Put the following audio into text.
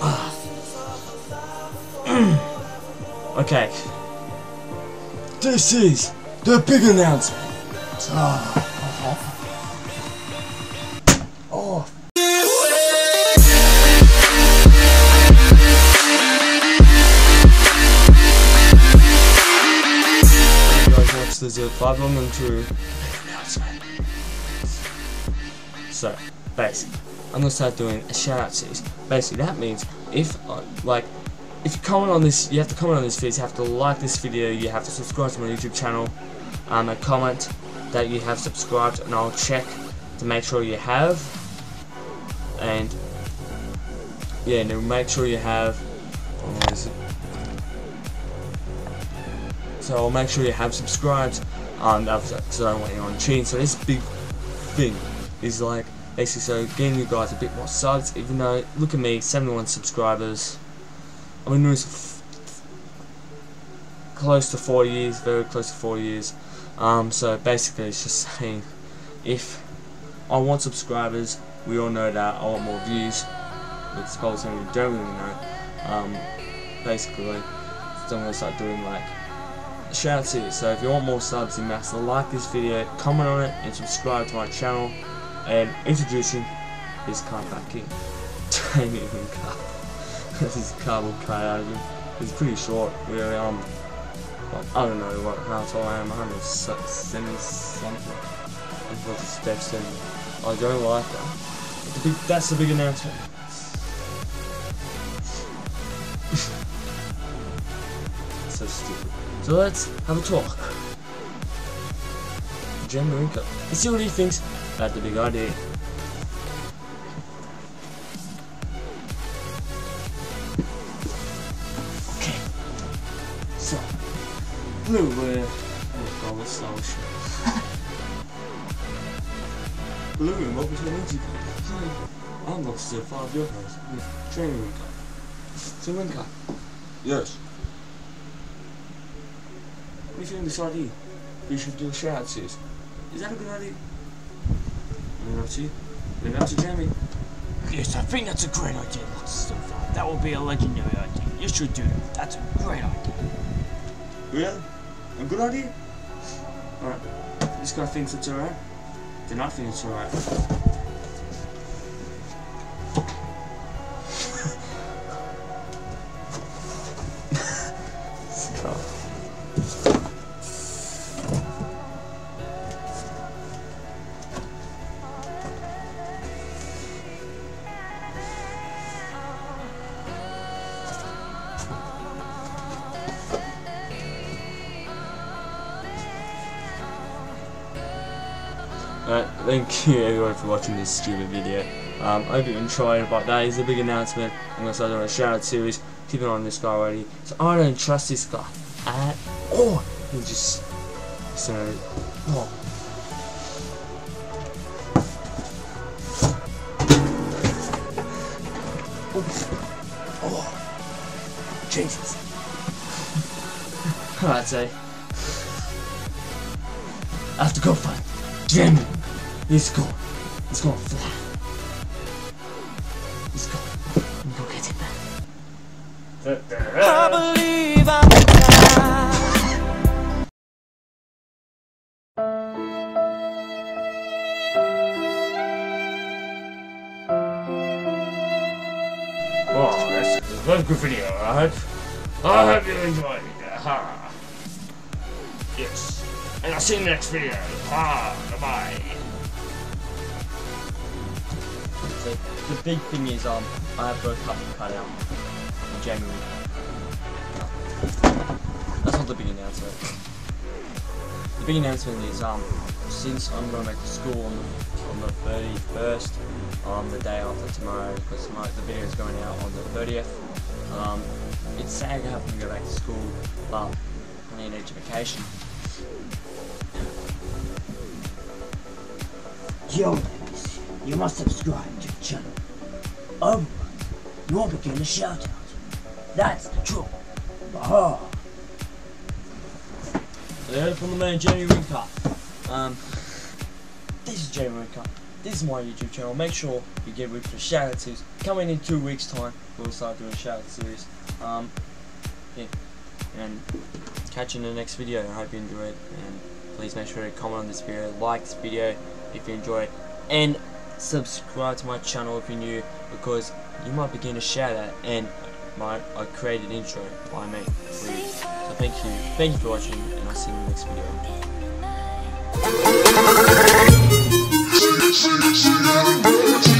okay. This is the big announcement. Ah. Oh. Hey guys, watch the Z5 I'm going to announcement. So, basically, I'm gonna start doing a shout out series. Basically, that means if, uh, like, if you comment on this, you have to comment on this video, you have to like this video, you have to subscribe to my YouTube channel, um, and comment that you have subscribed, and I'll check to make sure you have, and, yeah, and make sure you have? So I'll make sure you have subscribed, um, because I don't want anyone cheating, so this big thing is like, basically so getting you guys a bit more subs, even though, look at me, 71 subscribers, I've been doing this close to 4 years, very close to 4 years, um, so basically it's just saying, if I want subscribers, we all know that, I want more views, it's probably something we don't really know, um, basically, so I'm going to start doing like, shout out to you, so if you want more subs, you must like this video, comment on it, and subscribe to my channel, and introducing this card back in. Damien Cup. this is of him. He's pretty short, really. Um, well, I don't know what how tall I am. 170 something. I've got the steps in. I don't like that. The big, that's the big announcement. so stupid. So let's have a talk. Jim Marinko. Let's see what he thinks about the big idea. Okay. So, blue, uh, oh, the ocean? Blue, what was your energy I'm not still far of your house with training car. A wind car. Yes. What do you idea? We should do a shout. Is that a good idea? Leave it up to you. Leave it up to Jamie. Yes, I think that's a great idea, of. That will be a legendary idea. You should do that. That's a great idea. Really? A good idea? Alright. This guy thinks it's alright. Then I think it's alright. Alright, thank you everyone for watching this stupid video. Um, I hope you enjoyed, but that is a big announcement. I'm going to start doing a shout out series. Eye on this guy already. So I don't trust this guy at all. He just, so, oh. Oh, oh. Jesus. Alright, I have to go find Jimmy. He's gone. He's gone fly. He's gone. Let me go get him. I believe I'm Oh, that's, that's a good video, alright? I hope you enjoyed it. Ha. Yes. And I'll see you in the next video. Ha. Bye-bye. So the big thing is um I have a couple cut out in January. That's not the big announcement. The big announcement is um since I'm going back to school on the on the thirty first, um the day after tomorrow, because tomorrow the video is going out on the thirtieth. Um it's sad to have to go back to school, but I need education. Yo, ladies, you must subscribe to the channel. Otherwise, you won't be getting a shout out. That's the truth. Aha! So they heard from the man Jamie Rincup. Um, this is Jamie Rincup. this is my YouTube channel. Make sure you get ready for shout out series. Coming in two weeks time, we'll start doing shout out series. Um, yeah, and catch you in the next video. I hope you enjoy it, and please make sure to comment on this video, like this video if you enjoy it, and subscribe to my channel if you're new because you might be getting a shout out and my I created intro by me you. So thank you, thank you for watching, and I'll see you in the next video.